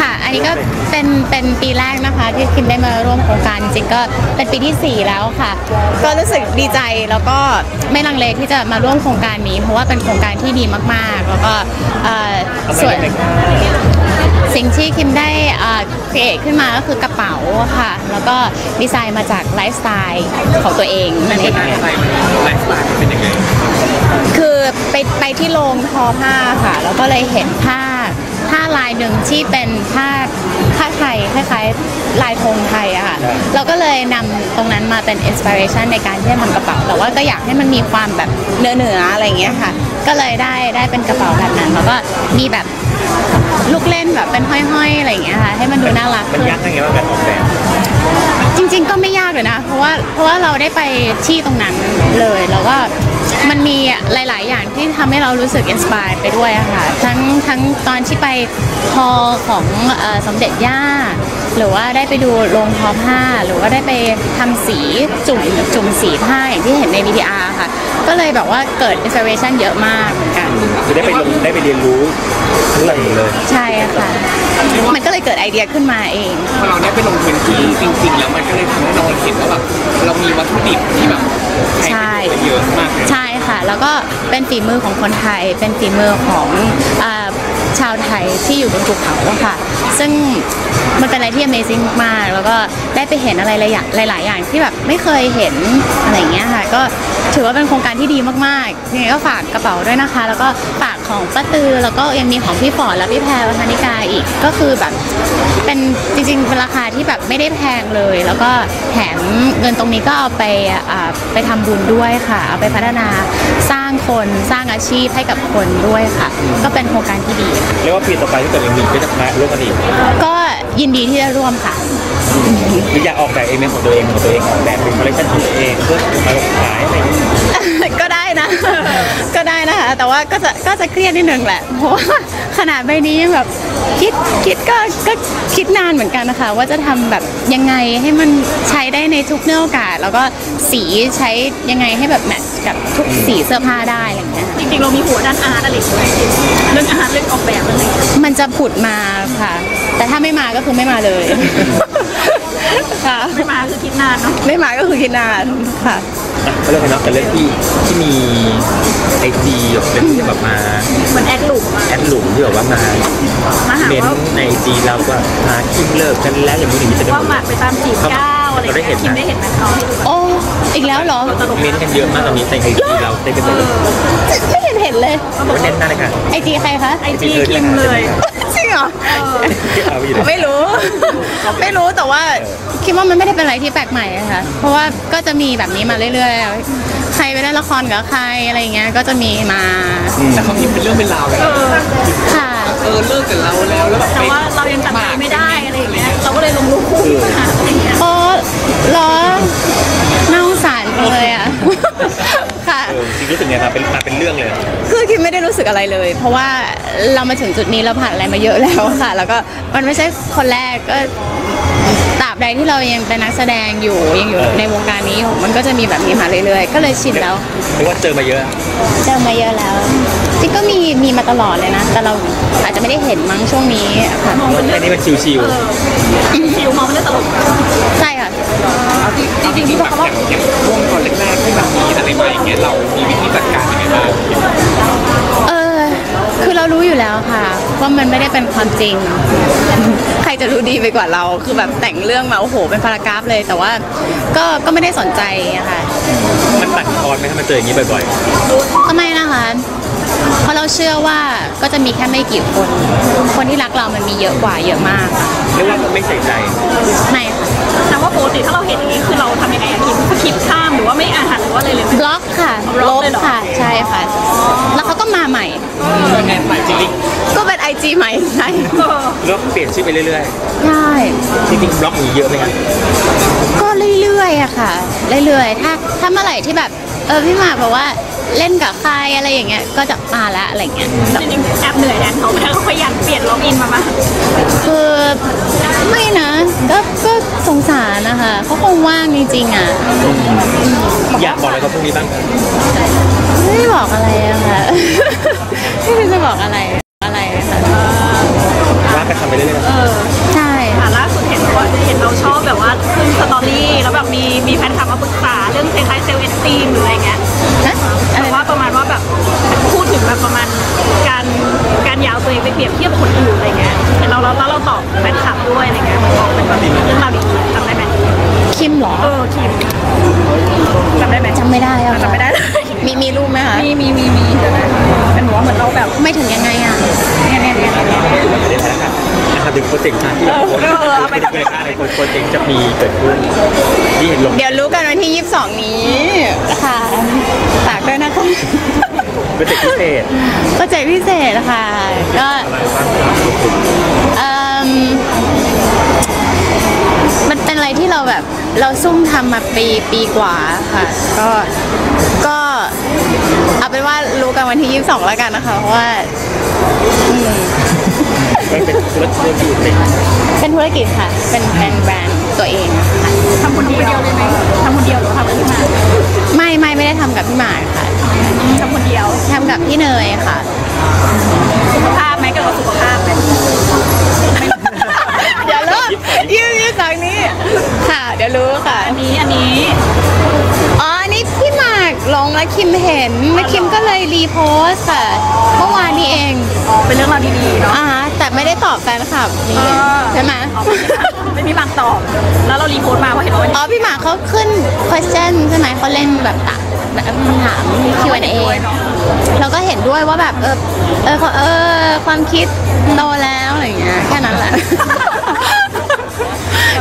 ค่ะ อันนี้ก็เป็นเป็นปีแรกนะคะ ที่คิมได้มาร่วมโครงการจริงๆก็เป็นปีที่ 4 แล้วค่ะ ก็รู้สึกดีใจแล้วก็ไม่ลังเลที่จะมาร่วมโครงการนี้ เพราะว่าเป็นโครงการที่ดีมากๆ แล้วก็เอ่อส่วนสิ่งที่คิมได้ create ขึ้นมาก็คือกระเป๋าค่ะ แล้วก็ดีไซน์มาจากไลฟ์สไตล์ของตัวเองนั่นเอง lifestyle lifestyle เป็นยังไงคือไปไปที่โรงทอผ้าค่ะ แล้วก็เลยเห็นผ้า ผ้าลายหนึ่งที่เป็นผ้าผ้าไทยคล้ายๆลายธงไทยอะค่ะเราก็เลยนำตรงนั้นมาเป็นอินสปิเรชันในการที่จะทำกระเป๋า แต่ว่าก็อยากให้มันมีความแบบเนื้อเนื้อๆอะไรอย่างเงี้ยค่ะ ก็เลยได้ได้เป็นกระเป๋าแบบนั้นแล้วก็มีแบบลูกเล่นแบบเป็นห้อยๆอะไรอย่างเงี้ยค่ะให้มันดูน่ารักมันขึ้นยากยังไงว่าการออกแบบจริง ๆ ก็ไม่ยากเลยนะ เพราะว่าเพราะว่าเราได้ไปที่ตรงนั้นเลยแล้วก็ มันมีหลาย ๆ อย่างที่ทำให้เรารู้สึก inspire ไปด้วยอะค่ะทั้งทั้งตอนที่ไป hall ของเอ่อสมเด็จย่า หรือว่าได้ไปดูโรงทอผ้า หรือว่าได้ไปทำสีจุ่มจุ่มสีผ้าอย่างที่เห็นใน VTR ค่ะ ก็เลยแบบว่าเกิด inspiration เยอะมากเหมือนกัน คือได้ไปลงได้ไปเรียนรู้ทั้งหมดเลย ใช่ค่ะ มันก็เลยเกิดไอเดียขึ้นมาเอง พอเราได้ไปลงพื้นที่จริงๆ แล้วมันก็เลยทำให้เราเห็นว่าแบบเรามีวัตถุดิบที่แบบใช่แพ แล้วก็เป็นฝีมือของคนไทย เป็นฝีมือของอชาวไทยที่อยู่บนภูเขาค่ะ ซึ่งมันเป็นอะไรที่ Amazing มาก แล้วก็ ได้ไปเห็นอะไรหลายอย่างหลายๆอย่างที่แบบไม่เคยเห็นอะไรอย่างเงี้ยค่ะ ก็ถือว่าเป็นโครงการที่ดีมากๆยังไงก็ฝากกระเป๋าด้วยนะคะ แล้วก็ฝากของป้าตือแล้วก็ยังมีของพี่ฟอร์ดและพี่แพรวธนิกาอีกก็คือแบบเป็นจริงๆเป็นราคาที่แบบไม่ได้แพงเลย แล้วก็แถมเงินตรงนี้ก็เอาไปอ่าไปทำบุญด้วยค่ะ เอาไปพัฒนาสร้างคนสร้างอาชีพให้กับคนด้วยค่ะ ก็เป็นโครงการที่ดีค่ะเรียกว่าปีต่อไปที่เกิดมีก็จะมาร่วมกันอีกก็ยินดีที่จะร่วมค่ะ หรืออยากออกแบบเองเป็นของตัวเองของตัวเองออกแบบเป็นคอลเลคชันของตัวเองเพื่อมาขายอะไรอย่างเงี้ย ก็ได้นะก็ได้นะคะ แต่ว่าก็จะก็จะเครียดนิดนึงแหละ เพราะว่าขนาดใบนี้ยังแบบคิดคิดก็ก็คิดนานเหมือนกันนะคะ ว่าจะทำแบบยังไงให้มันใช้ได้ในทุกเนื้อโอกาส แล้วก็สีใช้ยังไงให้แบบแมทช์กับทุกสีเสื้อผ้าได้อะไรอย่างเงี้ยจริงๆเรามีหัวด้านอาร์ตอะไรอย่างเงี้ยเรื่องอาร์ตเรื่องออกแบบอะไรอย่างเงี้ยมันจะผุดมาค่ะ แต่ถ้าไม่มาก็คือไม่มาเลยค่ะไม่มาคือคิดนานเนาะไม่มาก็คือคิดนานค่ะ อะก็เรื่องกันเนาะแต่เรื่องที่ที่มีไอจีเป็นที่แบบมาเหมือนแอคหลุมอะแอดหลุมที่แบบว่ามามาหาเม้นว่าในไอจีเราก็มาคิมเลิกกันแล้วอย่างนู้นอย่างนี้จะได้ว่าหมากไปตามจีบก้าว อะไรอย่างเราได้เห็เงี้นยนะ คิมได้เห็นไหมเขาให้ดูโอ้อีกแล้วเหรอตลกเม้นกันเยอะมากตอนนี้ในไอจีเราเต็มไปหมดเลยไม่เห็นเห็นเลยว่าเน้นมากเลยค่ะไอจีใครคะไอจีคิมเลยจริงเหรอ เอาอยู่เลยไม่รู้ ไม่รู้แต่ว่าคิดว่ามันไม่ได้เป็นอะไรที่แปลกใหม่อะค่ะ เพราะว่าก็จะมีแบบนี้มาเรื่อยๆ ใครไปเล่นละครกับใครอะไรอย่างเงี้ย ก็จะมีมา แต่เขาพิมพ์เป็นเรื่องเป็นราวเลยเออค่ะ เออเลิกกับเราแล้วแล้วแบบแต่ว่าเรายังตัดใจไม่ได้อะไรอย่างเงี้ย เราก็เลยลงรูปคู่ขึ้นมา หรอน่าสงสารจังเลยอะ ค่ะ เออจริงรู้สึกไงมาเป็นมาเป็นเรื่องเลยคือคิดไม่ได้รู้สึกอะไรเลย เพราะว่าเรามาถึงจุดนี้เราผ่านอะไรมาเยอะแล้วค่ะ แล้วก็มันไม่ใช่คนแรกก็ตราบใดที่เรายังเป็นนักแสดงอยู่ยังอยู่ในวงการนี้มันก็จะมีแบบนี้มาเรื่อยๆ ก็เลยชินแล้ว เรียกว่าเจอมาเยอะ เจอมาเยอะแล้วจริงก็มีมีมาตลอดเลยนะ แต่เราอาจจะไม่ได้เห็นมั้งช่วงนี้ค่ะรถแค่นี้มัน chill feel มองไม่ได้ตลก ว่ามันไม่ได้เป็นความจริง ใครจะรู้ดีไปกว่าเรา คือแบบแต่งเรื่องมาโอ้โห เป็นพารากราฟเลย แต่ว่าก็ก็ไม่ได้สนใจอะค่ะๆมันบั่นทอนไหมถ้ามาเจออย่างนี้บ่อยทำไมนะคะ เพราะเราเชื่อว่าก็จะมีแค่ไม่กี่คน คนที่รักเรามันมีเยอะกว่าเยอะมากๆเรียกว่าไม่ใส่ใจไม่ค่ะแต่ว่าปกติถ้าเราเห็นอย่างนี้คือเราทำยังไงอะคิมคือคิดข้ามหรือว่าไม่อ่านหรือว่าอะไรเลยไหม บล็อกค่ะบล็ลอกบเลยเหรอ ค่ะ ใช่ค่ะ แล้วเขาก็มาใหม่ เป็นไงใหม่จริงก็เป็นไอจีใหม่ใช่เออแล้วเปลี่ยนชื่อไปเรื่อยใช่ ๆจริงๆบล็อกมีเยอะไหมครับก็เรื่อยๆอะค่ะ เรื่อยๆ ถ้าถ้าเมื่อไหร่ที่แบบ เออพี่หมากบอกว่า เล่นกับใครอะไรอย่างเงี้ยก็จะมาแล้วอะไรเงี้ยจริงๆแอบเหนื่อยแทนเขาเพราก็พยายามเปลี่ยนล็อกอินมามาคือไม่นะก็ก็สงสารนะคะเขาคงว่างจริงๆอะอยากบอกอะไรกับพวกนี้บ้างไม่ได้บอกอะไรอะค่ะไม่รู้จะบอกอะไรอะไรค่ะว่ากันทำไปเรื่อยๆใช่ค่ะล่าสุดเห็นว่าเห็นเราชอบแบบว่าขึ้น story แล้วแบบมีมีแฟนคลับมาปรึกษาเรื่องเซนไท self-esteem หรืออะไร เงี้ยเราเราแล้วเราตอบแฟนคลับด้วยอะไรเงี้ยมันบอกเป็นแบบเรื่องราวดีๆจำได้ไหมคิมเหรอเออคิมจำได้ไหมจำไม่ได้อะค่ะจำไม่ได้เลยมีมีรูปไหมคะมีมีมีมีเดี๋ยวนะเป็นหัวาเหมือนเราแบบไม่ถึงยังไงอะเนี่ยเนี่ยเนี่ยไม่ได้แล้วนะครับนะครับถึง project ชาติที่เราโพสต์เออเอาไปทำเป็นอะไร project จะมีเกิดขึ้นที่เห็นลงเดี๋ยวรู้กันวันที่ 22 นี้ค่ะฝากด้วยนะคะ project พิเศษ project พิเศษค่ะ ก็อะไรบ้างครับเอิ่มมันเป็นอะไรที่เราแบบเราซุ่มทำมาปีปีกว่าค่ะ ก็ก็เอาเป็นว่ารู้กันวันที่ 22 แล้วกันนะคะเพราะว่าอืมมันเป็นธุรกิจธุรกิจเล็กเป็นธุรกิจค่ะ เป็นแบรนด์แบรนด์ตัวเองค่ะทำคนเดียวเลยไหมทำคนเดียวหรือทำกับพี่หมากไม่ไม่ไม่ได้ทำกับพี่หมากค่ะ ทำคนเดียวทำกับพี่เนยค่ะ สุขภาพไหมเกี่ยวกับสุขภาพไหมเดี๋ยวเลิกยืนยืนจากนี้ ค่ะ เดี๋ยวรู้ค่ะ อันนี้อันนี้อ๋ออันนี้พี่หมากลงแล้วคิมเห็นแล้วคิมก็เลยรีโพสต์ค่ะเมื่อวานนี้เองอ๋อเป็นเรื่องราวดีๆเนาะอ่าแต่ไม่ได้ตอบแฟนคลับนี่เออใช่ไหมอ๋อไม่มีบางตอบ แล้วเรารีโพสต์มาว่าเห็นว่าวันอ๋นี้อพี่หมากเขาขึ้น question ใช่ไหมเขาเล่นแบบตัก แบบคำถาม Q&A เราก็เห็นด้วยว่าแบบเออเออเขาเออความคิดโตแล้วอะไรอย่างเงี้ยแค่นั้นแหละ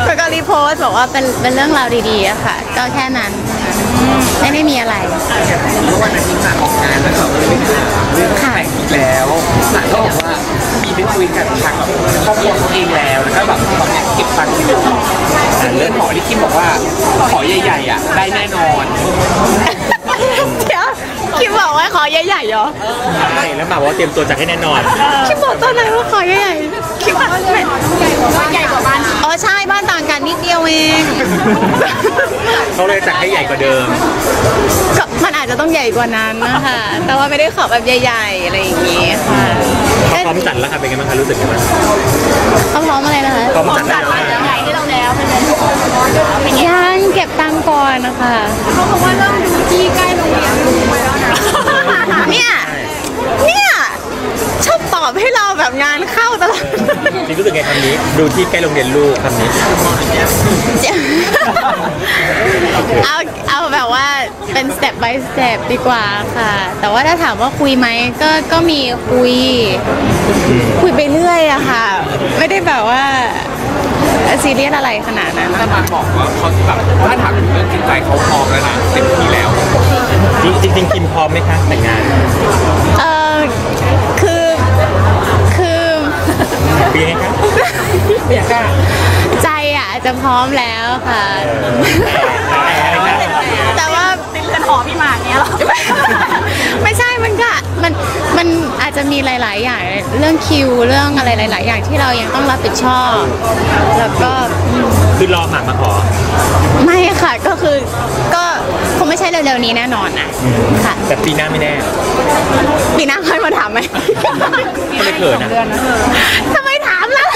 แล้วก็รีโพสต์บอกว่าเป็นเป็นเรื่องราวดีๆอะค่ะ ก็แค่นั้นค่ะไม่ได้มีอะไรวันอาทิตย์หมากออกงานแล้วเขาก็เลยไปหาเรื่องแต่งอีกแล้วหมากก็บอกว่ามีได้คุยกับทางแบบครอบครัวเขาเองแล้วแล้วก็แบบตอนเนี้ยเก็บตังค์อยู่แต่เรื่องหอที่คิมบอกว่าขอใหญ่ๆอะได้แน่นอน เดี๋ยวคิมบอกว่าขอใหญ่ๆเหรอใช่แล้วหมากบอกว่าเตรียมตัวจัดให้แน่นอน คิมบอกตอนไหนว่าขอใหญ่ๆคิมบอกว่าไม่ใหญ่กว่าบ้านอ๋อใช่บ้านต่างกันนิดเดียวเองเขาเลยจัดให้ใหญ่กว่าเดิมก็มันอาจจะต้องใหญ่กว่านั้นนะคะแต่ว่าไม่ได้ขอแบบใหญ่ ๆ อะไรอย่างงี้ค่ะ เขาพร้อมจัดแล้วค่ะเป็นไงบ้างคะรู้สึกยังไงบ้างเขาพร้อมอะไรนะคะพร้อมจัดแล้วใหญ่ที่เราแล้วเป็นไงยังเก็บตังค์ก่อนนะคะเขาบอกว่าเริ่มดูที่ใกล้ จริงรู้สึกไงคำนี้ ดูที่ใกล้โรงเรียนลูกคำนี้เอาเอาแบบว่าเป็น step by step ดีกว่าค่ะ แต่ว่าถ้าถามว่าคุยไหมก็ก็มีคุย คุยไปเรื่อยอะค่ะ ไม่ได้แบบว่าซีเรียสอะไรขนาดนั้นแต่นะหมากบอกว่าเขาแบบถ้าถามถึงเรื่องจิตใจเขาพร้อมแล้วนะเต็มที่แล้ว จริงจริงๆคิมพร้อมไหมคะแต่งงาน เออคือคือ เป็นไงคะไม่อยากกล้าใจอะอาจจะพร้อมแล้วค่ะ แต่ว่าติดเรือนหอพี่หมากเนี้ยหรอ ไม่ใช่มันก็มันมันอาจจะมีหลาย ๆ อย่างเรื่องคิวเรื่องอะไรหลาย ๆ อย่างที่เรายังต้องรับผิดชอบ แล้วก็อืมคือรอหมากมาขอ ไม่ค่ะก็คือก็คงไม่ใช่เร็ว ๆ นี้แน่นอนนะค่ะ แต่ปีหน้าไม่แน่ ปีหน้าค่อยมาถามไหมก็ไม่เขินนะ ทำไมถามล่ะ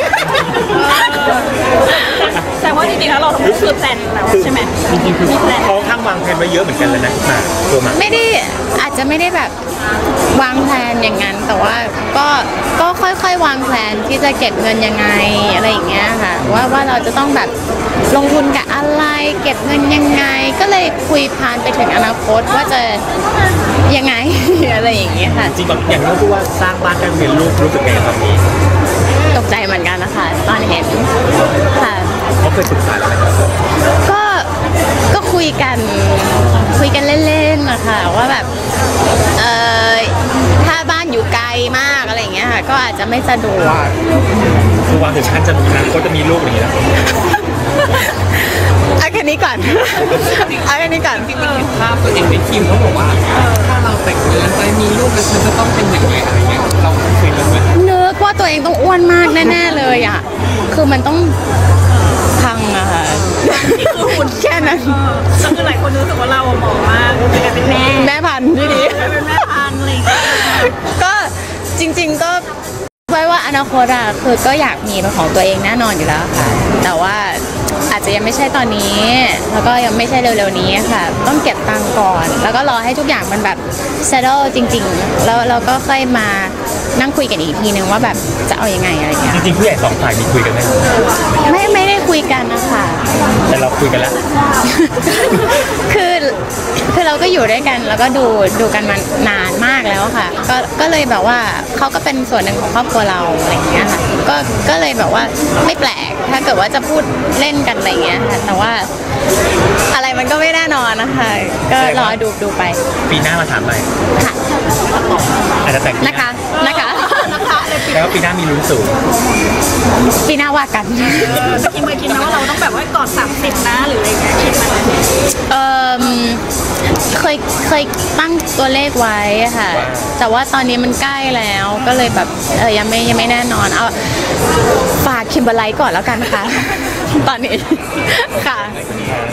แต่ว่าจริงๆแล้วเราทั้งคู่คือแพลนแล้วใช่ไหมจริงๆคือมีแพลนเขาข้างวางแผนไว้เยอะเหมือนกันแล้วนะหมากตัวหมากไม่ได้อาจจะไม่ได้แบบวางแผนอย่างนั้น แต่ว่าก็ก็ค่อยๆ วางแผนที่จะเก็บเงินยังไงอะไรอย่างเงี้ยค่ะว่าว่าเราจะต้องแบบลงทุนกับอะไร เก็บเงินยังไง ก็เลยคุยพานไปถึงอนาคตว่าจะยังไง อะไรอย่างเงี้ยค่ะจริงๆแบบอย่างที่พูดว่าสร้างบ้านใกล้โรงเรียนลูกรู้สึกไงกับคำนี้ต กใจเหมือนกันนะคะ ตอนเห็นค่ะเขาเคยปรึกษาเราไหมครับก็ก็คุยกันคุยกันเล่นๆนะคะว่าแบบเออถ้าบ้านอยู่ไกลมากอะไรอย่างเงี้ยค่ะก็อาจจะไม่สะดวกคือวางถึงขั้นจะมีอนาคตจะมีลูกอย่างนี้แล้วเอาแค่นี้ก่อนเอาแค่นี้ก่อนจริงๆเห็นภาพตัวเองในคิมเขาบอกว่า ถ้าเราแต่งงานไปมีลูกแล้วฉันจะต้องเป็นอย่างไรอะไรเงี้ยเราเคยรู้ไหมนึกว่า ตัวเองต้องอ้วนมากแน่ๆเลยอะ คือมันต้องพังอะค่ะคือหุ่นแค่นั้นก็คือหลายคนรู้สึกว่าเราเหมาะมากเป็นการเป็นแม่แม่พันธุ์ที่ดี เป็นแม่พันธุ์อะไรอย่างเงี้ยก็จริงๆก็ไว้ว่าอนาคตอะคือก็อยากมีเป็นของตัวเองแน่นอนอยู่แล้วค่ะ แต่ว่า อาจจะยังไม่ใช่ตอนนี้ แล้วก็ยังไม่ใช่เร็วๆนี้ค่ะ ต้องเก็บตังค์ก่อน แล้วก็รอให้ทุกอย่างมันแบบ settle จริง ๆ แล้วเราก็ค่อยมานั่งคุยกันอีกทีนึงว่าแบบจะเอายังไงอะไรเงี้ยจริงๆผู้ใหญ่สองฝ่ายมีคุยกันไหมไม่ไม่ได้คุยกันนะคะแต่เราคุยกันแล้ว คือ คือเราก็อยู่ด้วยกันแล้วก็ดูดูกันมานานมากแล้วอะค่ะ ก็ก็เลยแบบว่าเขาก็เป็นส่วนหนึ่งของครอบครัวเราอะไรอย่างเงี้ยค่ะก็ก็เลยแบบว่าไม่แปลกถ้าเกิดว่าจะพูดเล่นกันอะไรอย่างเงี้ยค่ะแต่ว่าอะไรมันก็ไม่แน่นอนนะคะ ก็รอดูดูไป ปีหน้ามาถามใหม่ค่ะอาจจะแต่งปีหนะคะนะคะนะคะเลย แล้วาปีหน้ามีลุ้นสูงปีหน้าว่ากันจะคิดไปคิดนะว่าเราต้องแบบว่าก่อนสามสิบนะหรืออะไรเงี้ยคิดไหมเออเคยเคยตั้งตัวเลขไว้อะค่ะว่าแต่ว่าตอนนี้มันใกล้แล้วก็เลยแบบเออยังไม่ยังไม่แน่นอนเอาฝากคิมเบอร์ไลท์ก่อนแล้วกันค่ะ ตอนนี้ค่ะคน